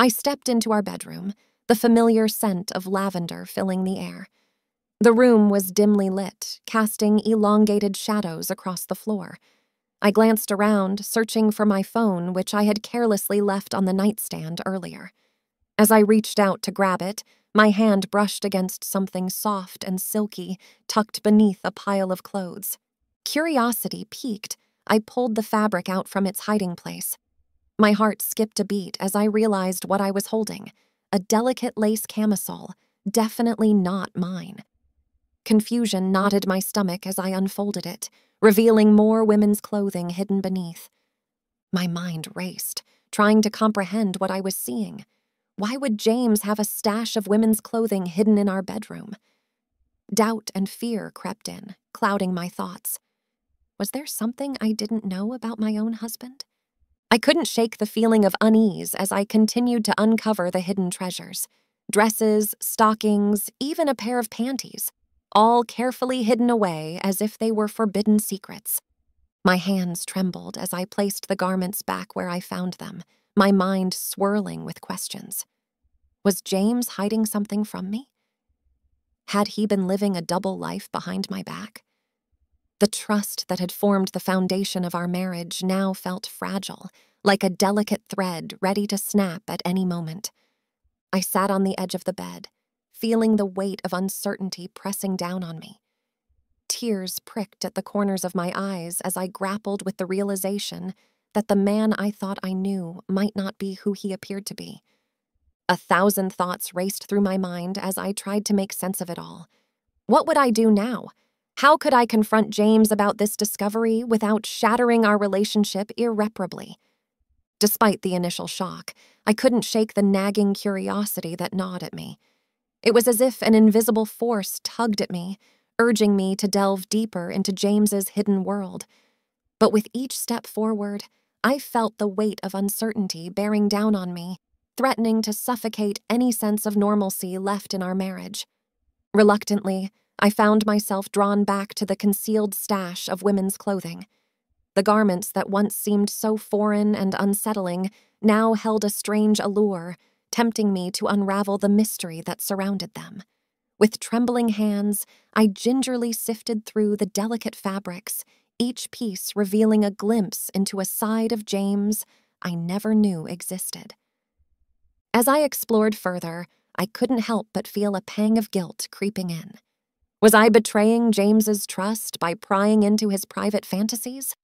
I stepped into our bedroom, the familiar scent of lavender filling the air. The room was dimly lit, casting elongated shadows across the floor. I glanced around, searching for my phone, which I had carelessly left on the nightstand earlier. As I reached out to grab it, my hand brushed against something soft and silky tucked beneath a pile of clothes. Curiosity piqued. I pulled the fabric out from its hiding place. My heart skipped a beat as I realized what I was holding a delicate lace camisole, definitely not mine. Confusion knotted my stomach as I unfolded it, revealing more women's clothing hidden beneath. My mind raced, trying to comprehend what I was seeing. Why would James have a stash of women's clothing hidden in our bedroom? Doubt and fear crept in, clouding my thoughts. Was there something I didn't know about my own husband? I couldn't shake the feeling of unease as I continued to uncover the hidden treasures dresses, stockings, even a pair of panties all carefully hidden away as if they were forbidden secrets. My hands trembled as I placed the garments back where I found them, my mind swirling with questions. Was James hiding something from me? Had he been living a double life behind my back? The trust that had formed the foundation of our marriage now felt fragile, like a delicate thread ready to snap at any moment. I sat on the edge of the bed, feeling the weight of uncertainty pressing down on me. Tears pricked at the corners of my eyes as I grappled with the realization that the man I thought I knew might not be who he appeared to be. A thousand thoughts raced through my mind as I tried to make sense of it all. What would I do now? How could I confront James about this discovery without shattering our relationship irreparably? Despite the initial shock, I couldn't shake the nagging curiosity that gnawed at me. It was as if an invisible force tugged at me, urging me to delve deeper into James's hidden world. But with each step forward, I felt the weight of uncertainty bearing down on me, threatening to suffocate any sense of normalcy left in our marriage. Reluctantly, I found myself drawn back to the concealed stash of women's clothing. The garments that once seemed so foreign and unsettling now held a strange allure tempting me to unravel the mystery that surrounded them. With trembling hands, I gingerly sifted through the delicate fabrics, each piece revealing a glimpse into a side of James I never knew existed. As I explored further, I couldn't help but feel a pang of guilt creeping in. Was I betraying James's trust by prying into his private fantasies?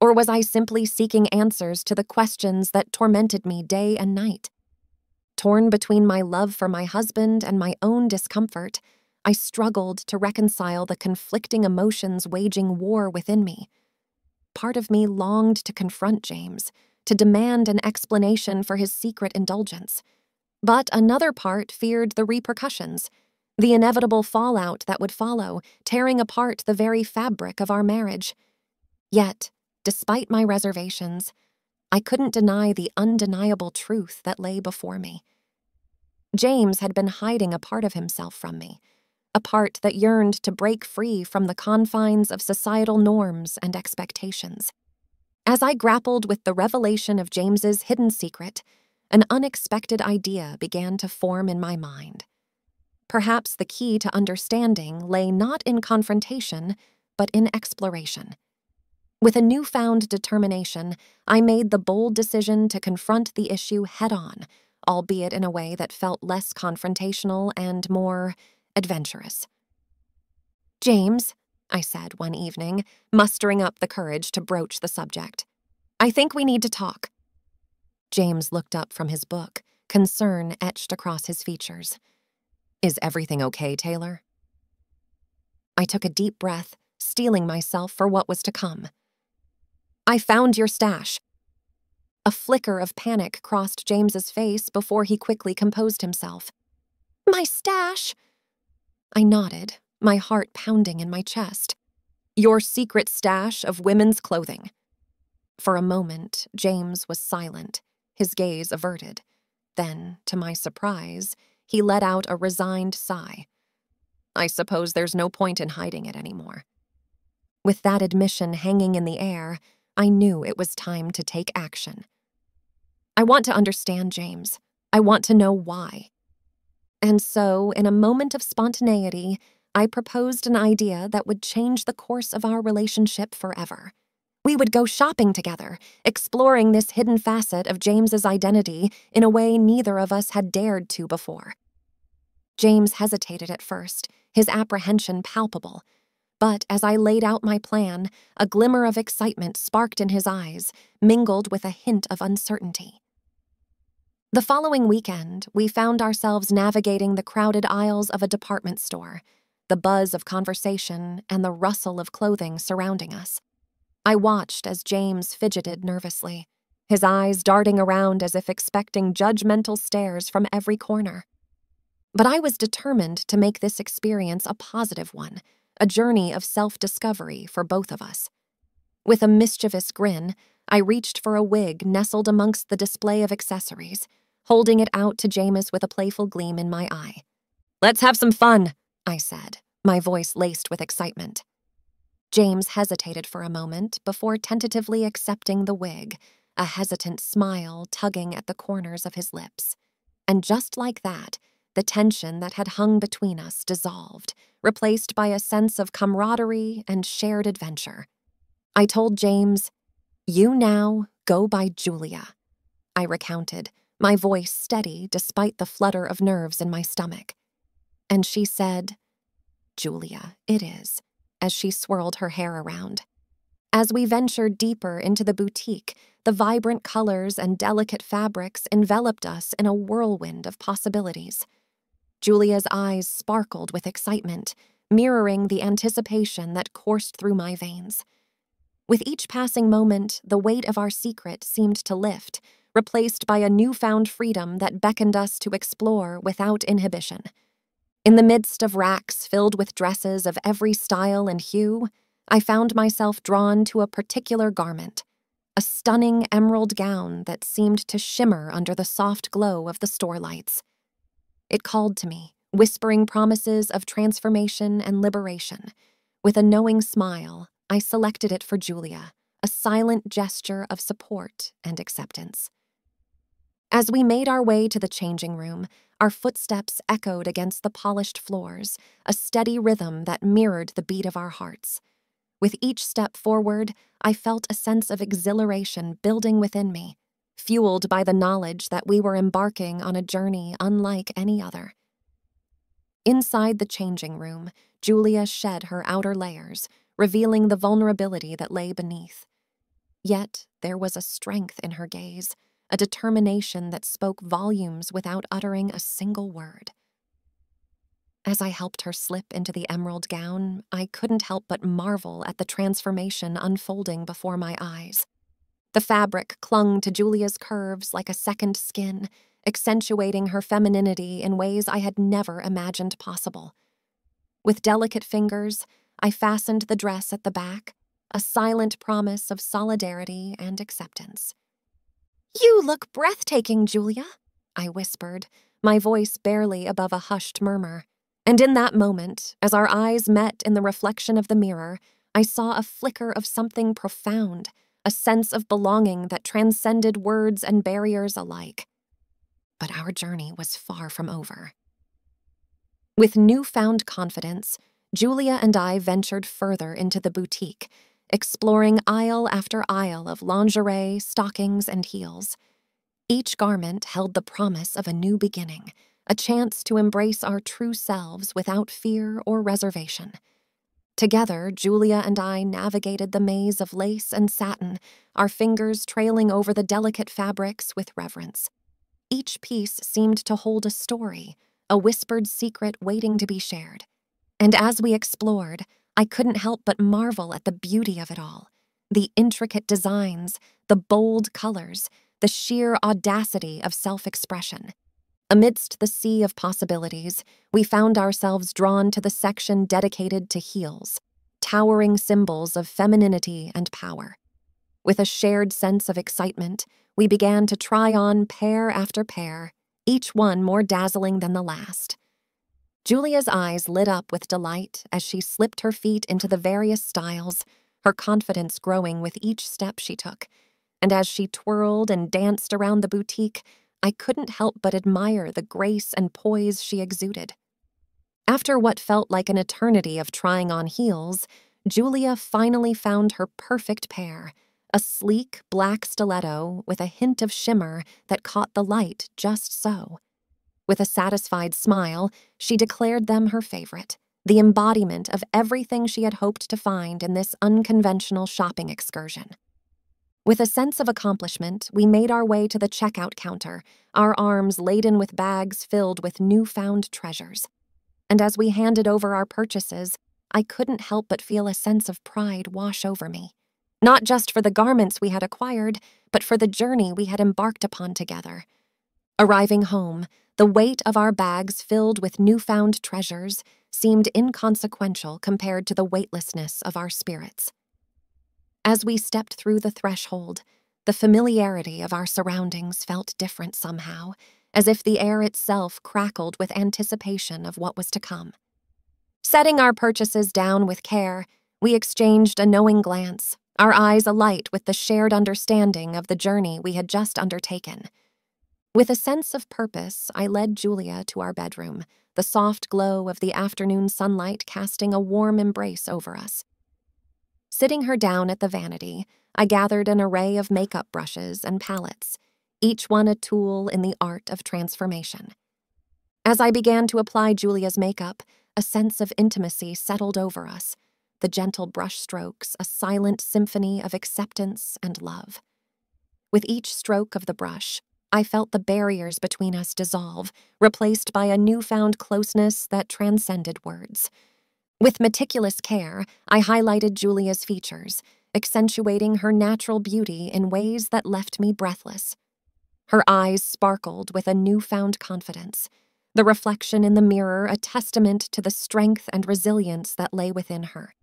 Or was I simply seeking answers to the questions that tormented me day and night? Torn between my love for my husband and my own discomfort, I struggled to reconcile the conflicting emotions waging war within me. Part of me longed to confront James, to demand an explanation for his secret indulgence. But another part feared the repercussions, the inevitable fallout that would follow, tearing apart the very fabric of our marriage. Yet, despite my reservations, I couldn't deny the undeniable truth that lay before me. James had been hiding a part of himself from me, a part that yearned to break free from the confines of societal norms and expectations. As I grappled with the revelation of James's hidden secret, an unexpected idea began to form in my mind. Perhaps the key to understanding lay not in confrontation, but in exploration. With a newfound determination, I made the bold decision to confront the issue head on, albeit in a way that felt less confrontational and more adventurous. James, I said one evening, mustering up the courage to broach the subject, I think we need to talk. James looked up from his book, concern etched across his features. Is everything okay, Taylor? I took a deep breath, steeling myself for what was to come. I found your stash. A flicker of panic crossed James's face before he quickly composed himself. My stash? I nodded, my heart pounding in my chest. Your secret stash of women's clothing. For a moment, James was silent, his gaze averted. Then, to my surprise, he let out a resigned sigh. I suppose there's no point in hiding it anymore. With that admission hanging in the air, I knew it was time to take action. I want to understand James, I want to know why. And so, in a moment of spontaneity, I proposed an idea that would change the course of our relationship forever. We would go shopping together, exploring this hidden facet of James's identity in a way neither of us had dared to before. James hesitated at first, his apprehension palpable. But as I laid out my plan, a glimmer of excitement sparked in his eyes, mingled with a hint of uncertainty. The following weekend, we found ourselves navigating the crowded aisles of a department store, the buzz of conversation and the rustle of clothing surrounding us. I watched as James fidgeted nervously, his eyes darting around as if expecting judgmental stares from every corner. But I was determined to make this experience a positive one, a journey of self discovery for both of us. With a mischievous grin, I reached for a wig nestled amongst the display of accessories, holding it out to James with a playful gleam in my eye. Let's have some fun, I said, my voice laced with excitement. James hesitated for a moment before tentatively accepting the wig, a hesitant smile tugging at the corners of his lips. And just like that, the tension that had hung between us dissolved, replaced by a sense of camaraderie and shared adventure. I told James, You now go by Julia. I recounted, my voice steady despite the flutter of nerves in my stomach. And she said, Julia, it is, as she swirled her hair around. As we ventured deeper into the boutique, the vibrant colors and delicate fabrics enveloped us in a whirlwind of possibilities. Julia's eyes sparkled with excitement, mirroring the anticipation that coursed through my veins. With each passing moment, the weight of our secret seemed to lift, replaced by a newfound freedom that beckoned us to explore without inhibition. In the midst of racks filled with dresses of every style and hue, I found myself drawn to a particular garment, a stunning emerald gown that seemed to shimmer under the soft glow of the store lights. It called to me, whispering promises of transformation and liberation. With a knowing smile, I selected it for Julia, a silent gesture of support and acceptance. As we made our way to the changing room, our footsteps echoed against the polished floors, a steady rhythm that mirrored the beat of our hearts. With each step forward, I felt a sense of exhilaration building within me, fueled by the knowledge that we were embarking on a journey unlike any other. Inside the changing room, Julia shed her outer layers, revealing the vulnerability that lay beneath. Yet there was a strength in her gaze a determination that spoke volumes without uttering a single word. As I helped her slip into the emerald gown, I couldn't help but marvel at the transformation unfolding before my eyes. The fabric clung to Julia's curves like a second skin, accentuating her femininity in ways I had never imagined possible. With delicate fingers, I fastened the dress at the back, a silent promise of solidarity and acceptance. You look breathtaking, Julia, I whispered, my voice barely above a hushed murmur. And in that moment, as our eyes met in the reflection of the mirror, I saw a flicker of something profound, a sense of belonging that transcended words and barriers alike. But our journey was far from over. With newfound confidence, Julia and I ventured further into the boutique exploring aisle after aisle of lingerie, stockings, and heels. Each garment held the promise of a new beginning, a chance to embrace our true selves without fear or reservation. Together, Julia and I navigated the maze of lace and satin, our fingers trailing over the delicate fabrics with reverence. Each piece seemed to hold a story, a whispered secret waiting to be shared. And as we explored, I couldn't help but marvel at the beauty of it all the intricate designs, the bold colors, the sheer audacity of self expression. Amidst the sea of possibilities, we found ourselves drawn to the section dedicated to heels, towering symbols of femininity and power. With a shared sense of excitement, we began to try on pair after pair, each one more dazzling than the last. Julia's eyes lit up with delight as she slipped her feet into the various styles, her confidence growing with each step she took. And as she twirled and danced around the boutique, I couldn't help but admire the grace and poise she exuded. After what felt like an eternity of trying on heels, Julia finally found her perfect pair a sleek black stiletto with a hint of shimmer that caught the light just so. With a satisfied smile, she declared them her favorite, the embodiment of everything she had hoped to find in this unconventional shopping excursion. With a sense of accomplishment, we made our way to the checkout counter, our arms laden with bags filled with newfound treasures. And as we handed over our purchases, I couldn't help but feel a sense of pride wash over me. Not just for the garments we had acquired, but for the journey we had embarked upon together. Arriving home, the weight of our bags filled with newfound treasures seemed inconsequential compared to the weightlessness of our spirits. As we stepped through the threshold, the familiarity of our surroundings felt different somehow, as if the air itself crackled with anticipation of what was to come. Setting our purchases down with care, we exchanged a knowing glance, our eyes alight with the shared understanding of the journey we had just undertaken. With a sense of purpose, I led Julia to our bedroom, the soft glow of the afternoon sunlight casting a warm embrace over us. Sitting her down at the vanity, I gathered an array of makeup brushes and palettes, each one a tool in the art of transformation. As I began to apply Julia's makeup, a sense of intimacy settled over us the gentle brushstrokes a silent symphony of acceptance and love. With each stroke of the brush, I felt the barriers between us dissolve, replaced by a newfound closeness that transcended words. With meticulous care, I highlighted Julia's features, accentuating her natural beauty in ways that left me breathless. Her eyes sparkled with a newfound confidence, the reflection in the mirror a testament to the strength and resilience that lay within her.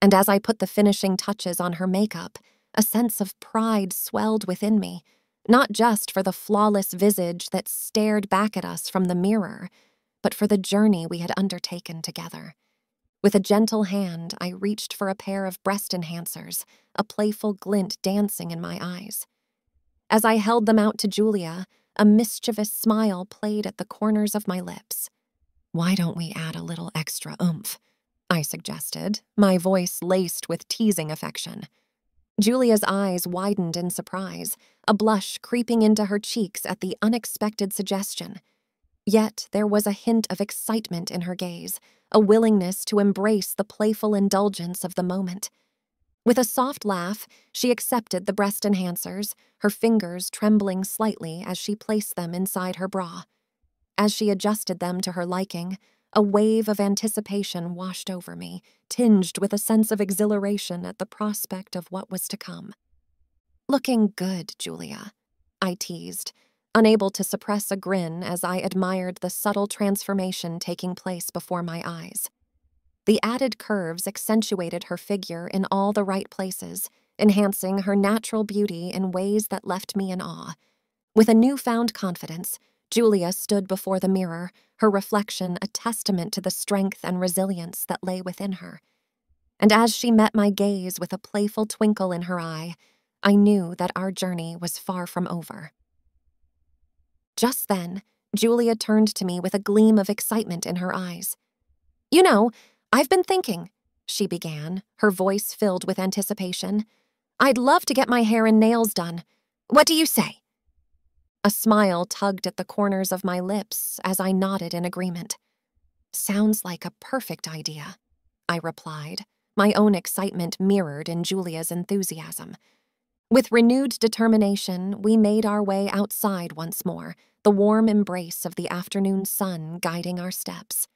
And as I put the finishing touches on her makeup, a sense of pride swelled within me, not just for the flawless visage that stared back at us from the mirror, but for the journey we had undertaken together. With a gentle hand, I reached for a pair of breast enhancers, a playful glint dancing in my eyes. As I held them out to Julia, a mischievous smile played at the corners of my lips. Why don't we add a little extra oomph? I suggested, my voice laced with teasing affection. Julia's eyes widened in surprise, a blush creeping into her cheeks at the unexpected suggestion. Yet there was a hint of excitement in her gaze, a willingness to embrace the playful indulgence of the moment. With a soft laugh, she accepted the breast enhancers, her fingers trembling slightly as she placed them inside her bra. As she adjusted them to her liking, a wave of anticipation washed over me, tinged with a sense of exhilaration at the prospect of what was to come. Looking good, Julia, I teased, unable to suppress a grin as I admired the subtle transformation taking place before my eyes. The added curves accentuated her figure in all the right places, enhancing her natural beauty in ways that left me in awe. With a newfound confidence, Julia stood before the mirror, her reflection a testament to the strength and resilience that lay within her. And as she met my gaze with a playful twinkle in her eye, I knew that our journey was far from over. Just then, Julia turned to me with a gleam of excitement in her eyes. You know, I've been thinking, she began, her voice filled with anticipation. I'd love to get my hair and nails done. What do you say? A smile tugged at the corners of my lips as I nodded in agreement. Sounds like a perfect idea, I replied, my own excitement mirrored in Julia's enthusiasm. With renewed determination, we made our way outside once more, the warm embrace of the afternoon sun guiding our steps.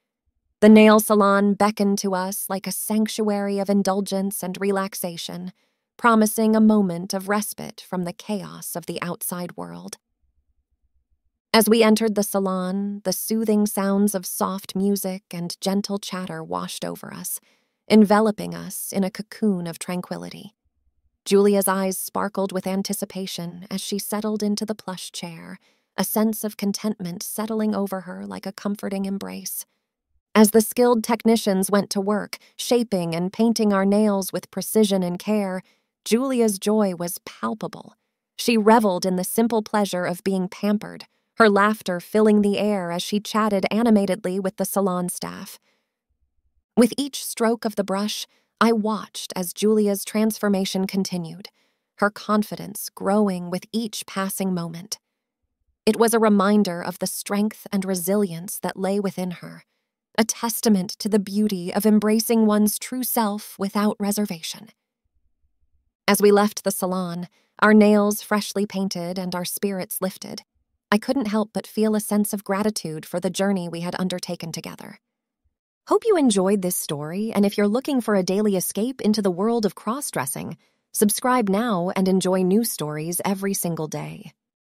The nail salon beckoned to us like a sanctuary of indulgence and relaxation, promising a moment of respite from the chaos of the outside world. As we entered the salon, the soothing sounds of soft music and gentle chatter washed over us, enveloping us in a cocoon of tranquility. Julia's eyes sparkled with anticipation as she settled into the plush chair, a sense of contentment settling over her like a comforting embrace. As the skilled technicians went to work, shaping and painting our nails with precision and care, Julia's joy was palpable. She reveled in the simple pleasure of being pampered, her laughter filling the air as she chatted animatedly with the salon staff. With each stroke of the brush, I watched as Julia's transformation continued, her confidence growing with each passing moment. It was a reminder of the strength and resilience that lay within her, a testament to the beauty of embracing one's true self without reservation. As we left the salon, our nails freshly painted and our spirits lifted, I couldn't help but feel a sense of gratitude for the journey we had undertaken together. Hope you enjoyed this story, and if you're looking for a daily escape into the world of cross dressing, subscribe now and enjoy new stories every single day.